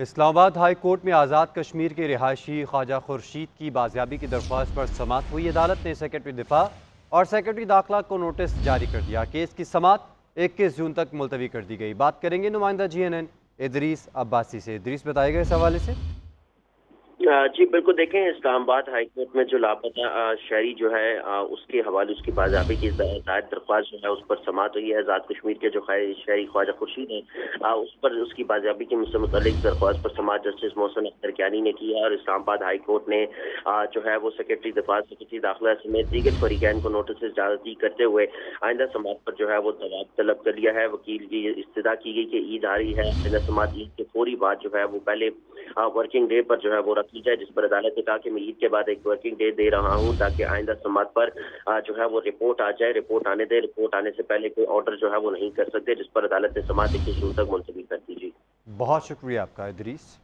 اسلام آباد high court میں آزاد کشمیر کے رہائشی خواجہ خورشید کی بازیابی کی درخواست پر سماعت ہوئی۔ عدالت نے سیکرٹری دفاع اور سیکرٹری داخلہ کو نوٹس جاری کر دیا۔ کیس کی سماعت اکیس جون تک ملتوی کر دی گئی۔ بات کریں گے نمائندہ G N N Idrees Abbasi سے۔ ادریس بتائے گئے اس حوالے سے؟ جی بالکل دیکھیں، اسلام آباد ہائی کورٹ میں جو لاپتہ شہری جو ہے اس کے حوالے، اس کی بازیابی کی زائد درخواست جو ہے، اس پر سماعت ہوئی ہے۔ آزاد کشمیر کے جو شہری خواجہ خورشید ہیں اس پر، اس کی بازیابی کے متعلق درخواست پر سماعت جسٹس محسن اختر کیانی نے کی ہے اور اسلام آباد ہائی کورٹ نے جو ہے، وہ سیکرٹری دفاع سیکرٹری داخلہ سمیت دیگر فریقین کو نوٹسز جاری کرتے ہوئے آئندہ سماعت پر جو ہے، وہ جواب طلب کر لیا ہے۔ وکیل کی استدا کی گئی کہ عید آ رہی ہے، آئندہ سماعت عید کے فوری بعد جو ہے، وہ پہلے ورکنگ ڈے پر جو ہے وہ رکھ لی جائے جس پر عدالت نے کہا کہ میں عید کے بعد ایک ورکنگ ڈے دے رہا ہوں تاکہ آئندہ سماعت پر جو ہے وہ رپورٹ آ جائے رپورٹ آنے دے رپورٹ آنے سے پہلے کوئی آرڈر جو ہے وہ نہیں کر سکتے جس پر عدالت نے سماعت ایک جون تک ملتوی کر دی۔ جی۔ بہت شکریہ آپ کا ادریس۔